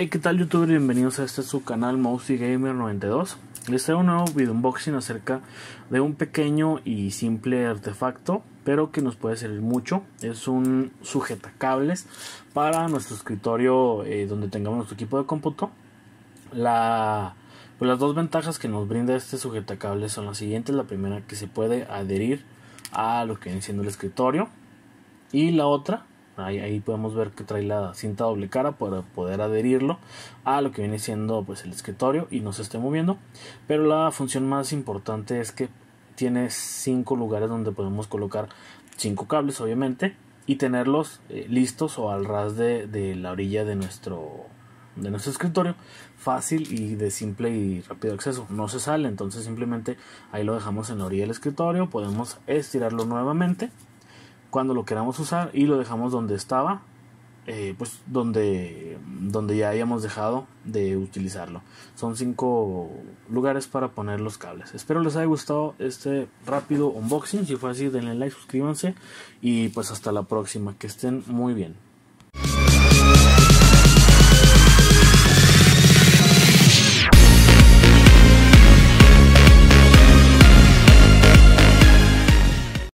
Hey, ¿qué tal YouTube? Bienvenidos a este su canal Mousy Gamer 92. Les traigo un nuevo video unboxing acerca de un pequeño y simple artefacto, pero que nos puede servir mucho. Es un sujetacables para nuestro escritorio eh, donde tengamos nuestro equipo de cómputo. Pues las dos ventajas que nos brinda este sujetacables son las siguientes. La primera que se puede adherir a lo que viene siendo el escritorio. Y la otra Ahí, podemos ver que trae la cinta doble cara para poder adherirlo a lo que viene siendo pues el escritorio y no se esté moviendo. Pero la función más importante es que tiene cinco lugares donde podemos colocar cinco cables obviamente y tenerlos eh, listos o al ras de, de, la orilla de nuestro de nuestro escritorio. Fácil y de simple y rápido acceso. No se sale entonces simplemente ahí lo dejamos en la orilla del escritorio. Podemos estirarlo nuevamente cuando lo queramos usar y lo dejamos donde estaba eh, pues donde donde ya hayamos dejado de utilizarlo. Son cinco lugares para poner los cables. Espero les haya gustado este rápido unboxing. Si fue así denle like suscríbanse y pues hasta la próxima. Que estén muy bien